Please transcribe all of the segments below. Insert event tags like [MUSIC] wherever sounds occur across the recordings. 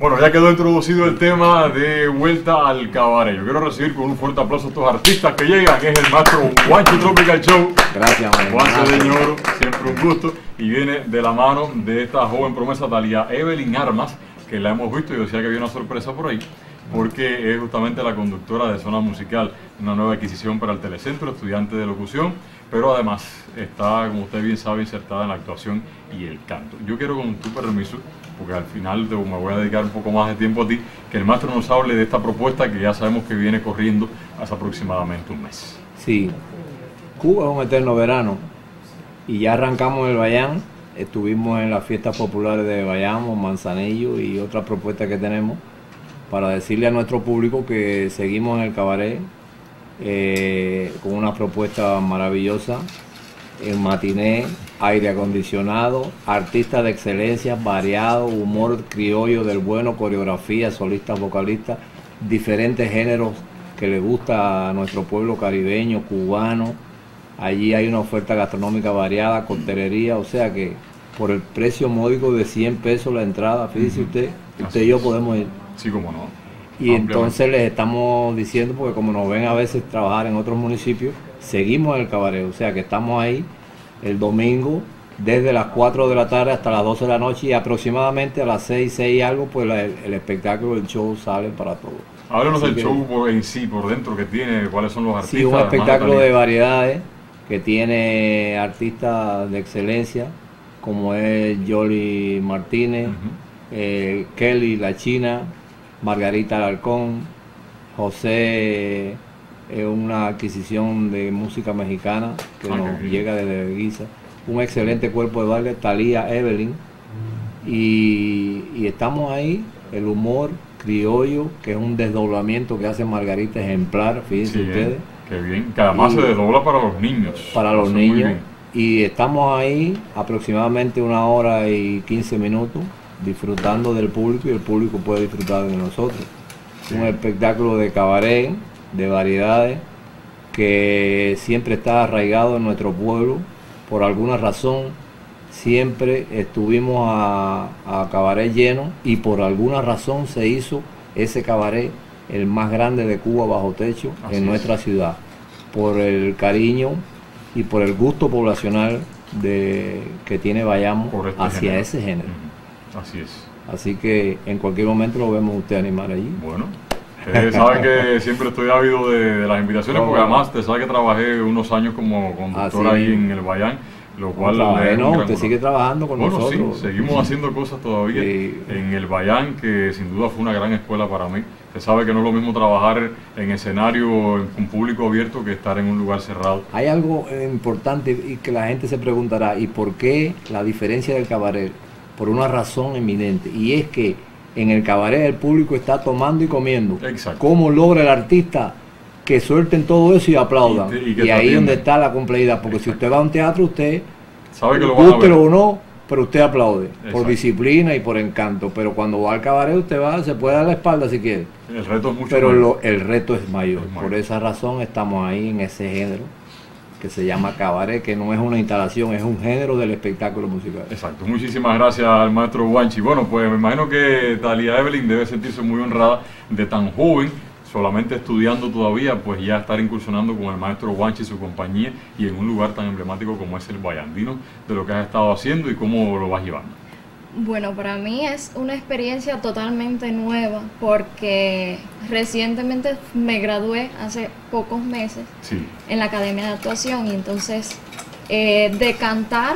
Bueno, ya quedó introducido el tema de vuelta al cabaret. Yo quiero recibir con un fuerte aplauso a estos artistas que llegan, que es el maestro Juancho Tropical Show. Gracias, man. Juancho Gracias. Señor, siempre un gusto. Y viene de la mano de esta joven promesa Talia Evelyn Armas, que la hemos visto y decía que había una sorpresa por ahí, porque es justamente la conductora de Zona Musical, una nueva adquisición para el Telecentro, estudiante de locución, pero además está, como usted bien sabe, insertada en la actuación y el canto. Yo quiero, con tu permiso, porque al final me voy a dedicar un poco más de tiempo a ti, que el maestro nos hable de esta propuesta que ya sabemos que viene corriendo hace aproximadamente un mes. Sí, Cuba es un eterno verano y ya arrancamos el Bayán, estuvimos en las fiestas populares de Bayamo, Manzanillo y otras propuestas que tenemos para decirle a nuestro público que seguimos en el cabaret eh, con una propuesta maravillosa en matiné, aire acondicionado, artistas de excelencia, variado, humor criollo del bueno, coreografía, solistas, vocalistas, diferentes géneros que le gusta a nuestro pueblo caribeño, cubano. Allí hay una oferta gastronómica variada, coctelería, o sea que por el precio módico de 100 pesos la entrada, fíjese usted, usted y yo podemos ir. Sí, como no. Y entonces les estamos diciendo, porque como nos ven a veces trabajar en otros municipios, seguimos en el cabaret, o sea que estamos ahí el domingo desde las 4 de la tarde hasta las 12 de la noche y aproximadamente a las 6, 6 y algo, pues el, el espectáculo, el show sale para todos. Háblanos del show por- en sí, por dentro que tiene, cuáles son los artistas. Sí, un espectáculo de variedades que tiene artistas de excelencia como es Jolly Martínez, eh, Kelly La China, Margarita Alarcón, José es una adquisición de música mexicana que Ah, nos llega desde Guisa, un excelente cuerpo de baile, Talía Evelyn, y, y estamos ahí, el humor criollo, que es un desdoblamiento que hace Margarita ejemplar, fíjense Sí, ustedes, eh, qué bien. Que además Y- se desdobla para los niños. para los niños. Y estamos ahí aproximadamente una hora y 15 minutos disfrutando del público y el público puede disfrutar de nosotros. Sí. Un espectáculo de cabaret, de variedades, que siempre está arraigado en nuestro pueblo. Por alguna razón, siempre estuvimos a, a cabaret lleno y por alguna razón se hizo ese cabaret el más grande de Cuba bajo techo Así en es. nuestra ciudad. Por el cariño y por el gusto poblacional de, que tiene Bayamo este hacia género. ese género. Así es. Así que en cualquier momento lo vemos usted animar allí. Bueno, ustedes saben que siempre estoy ávido de, de las invitaciones porque además te sabe que trabajé unos años como conductor Así. ahí en el Bayán, lo cual no, usted sigue trabajando con Bueno, nosotros. sí, seguimos haciendo cosas todavía Sí. en el Bayán, que sin duda fue una gran escuela para mí. Se sabe que no es lo mismo trabajar en escenario en- con público abierto que estar en un lugar cerrado. Hay algo eh, importante y que la gente se preguntará, ¿y por qué la diferencia del cabaret? Por una razón eminente, y es que en el cabaret el público está tomando y comiendo. Exacto. ¿Cómo logra el artista que suelten todo eso y aplaudan? Y ahí es donde está la complejidad, porque si usted va a un teatro, usted, Sabe que lo van a ver. gústelo o no, pero usted aplaude, Exacto. por disciplina y por encanto. Pero cuando va al cabaret, usted va, se puede dar la espalda si quiere. El reto es mucho Pero mayor. lo- el reto es mayor. Es mayor. Por esa razón estamos ahí en ese género que se llama cabaret, que no es una instalación, es un género del espectáculo musical. Exacto, muchísimas gracias al maestro Guanchi. Bueno, pues me imagino que Talia Evelyn debe sentirse muy honrada de tan joven, solamente estudiando todavía, pues ya estar incursionando con el maestro Guanchi y su compañía y en un lugar tan emblemático como es el Bayandino, de lo que has estado haciendo y cómo lo vas llevando. Bueno, para mí es una experiencia totalmente nueva porque recientemente me gradué hace pocos meses Sí, en la Academia de Actuación y entonces eh, de cantar,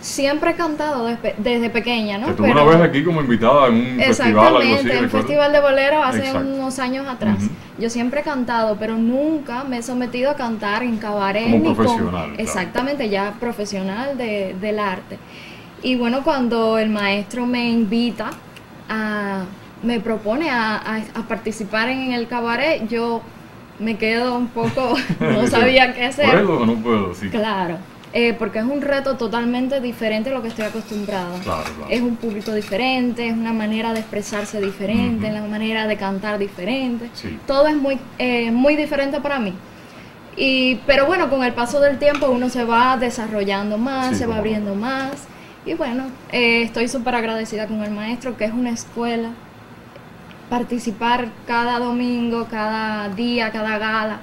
siempre he cantado desde, desde pequeña, ¿no? te tuve una vez aquí como invitada en un festival, algo así, Exactamente, en ¿recuerdas? Festival de Bolero hace Exacto. unos años atrás. Yo siempre he cantado, pero nunca me he sometido a cantar en cabaret. Como ni con- profesional, claro. Exactamente, ya profesional de- del arte. Y bueno, cuando el maestro me invita a, me propone a, a- a participar en el cabaret, yo me quedo un poco, [LAUGHS] no sabía qué hacer. ¿Puedo o no puedo? Sí, Claro, eh, porque es un reto totalmente diferente a lo que estoy acostumbrada. Claro, claro. Es un público diferente, es una manera de expresarse diferente, es una manera de cantar diferente. Sí. Todo es muy, eh, muy diferente para mí. Y, pero bueno, con el paso del tiempo uno se va desarrollando más, Sí, se va abriendo más. Y bueno, eh, estoy súper agradecida con el maestro, que es una escuela participar cada domingo, cada día, cada gala.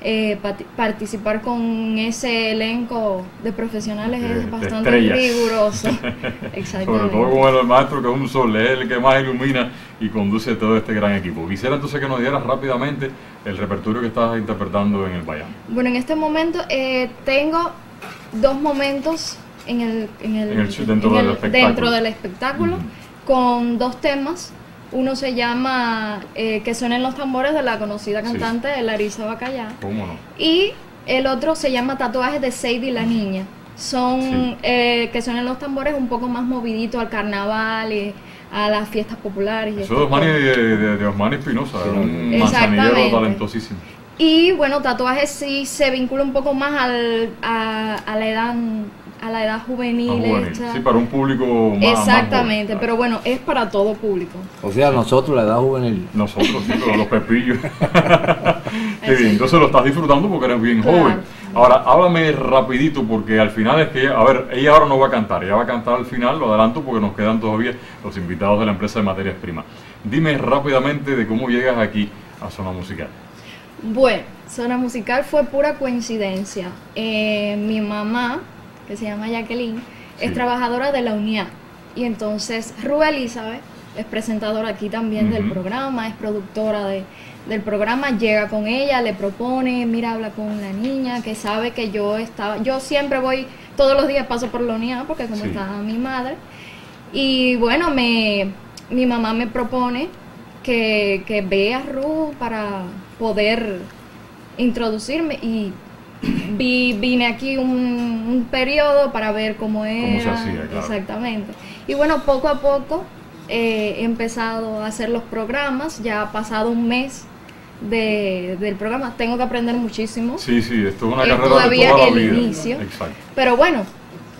Eh, participar con ese elenco de profesionales es bastante riguroso. [LAUGHS] Sobre todo con el maestro que es un sol, es el que más ilumina y conduce todo este gran equipo. Quisiera entonces que nos dieras rápidamente el repertorio que estás interpretando en el Bayam. Bueno, en este momento eh, tengo dos momentos en el, en el, dentro, del espectáculo, con dos temas uno se llama eh, Que suenen los tambores de la conocida cantante Larisa Bacallá. ¿Cómo no? Y el otro se llama Tatuajes de Sadie la Niña. Son eh, que suenen los tambores un poco más movidito al carnaval y a las fiestas populares. Eso es Osmani de, de, Osmani Espinosa, un manzanillero talentosísimo. Y bueno, tatuajes sí se vincula un poco más al, a, a la edad a la edad juvenil. Sí, para un público más. Exactamente, pero bueno, es para todo público. O sea, nosotros, la edad juvenil. Nosotros, sí, pero los pepillos. [LAUGHS] Qué bien, entonces lo estás disfrutando porque eres bien joven. Ahora, háblame rapidito porque al final es que, a ver, ella ahora no va a cantar, ella va a cantar al final, lo adelanto porque nos quedan todavía los invitados de la empresa de materias primas. Dime rápidamente de cómo llegas aquí a Zona Musical. Bueno, Zona Musical fue pura coincidencia. Eh, mi mamá que se llama Jacqueline, es trabajadora de la UNIA. Y entonces Ru Elizabeth es presentadora aquí también del programa, es productora de, del programa, llega con ella, le propone, mira, habla con la niña, que sabe que yo estaba, yo siempre voy, todos los días paso por la UNIA porque como está mi madre. Y bueno, me, mi mamá me propone que, que vea a Ru para poder introducirme y vi, vine aquí un, periodo para ver cómo era. Exactamente. Y bueno, poco a poco eh, he empezado a hacer los programas, ya ha pasado un mes de, del programa, tengo que aprender muchísimo. Sí, sí, esto es una carrera todavía de toda el inicio. Pero bueno,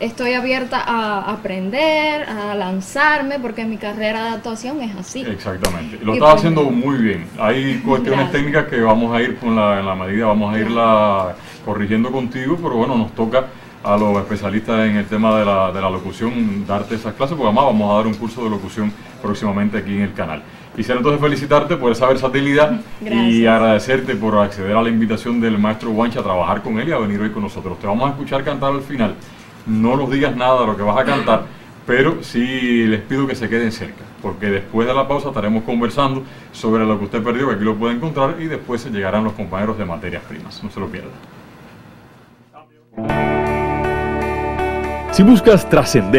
estoy abierta a aprender, a lanzarme, porque mi carrera de actuación es así. Exactamente. Lo estás haciendo muy bien. Hay cuestiones técnicas que vamos a ir con la, en la medida, vamos a irla corrigiendo contigo, pero bueno, nos toca a los especialistas en el tema de la, de la locución darte esas clases, porque además vamos a dar un curso de locución próximamente aquí en el canal. Quisiera entonces felicitarte por esa versatilidad y agradecerte por acceder a la invitación del maestro Guancha a trabajar con él y a venir hoy con nosotros. Te vamos a escuchar cantar al final no nos digas nada de lo que vas a cantar, pero sí les pido que se queden cerca, porque después de la pausa estaremos conversando sobre lo que usted perdió, que aquí lo puede encontrar, y después llegarán los compañeros de materias primas. No se lo pierdan. Si buscas trascender,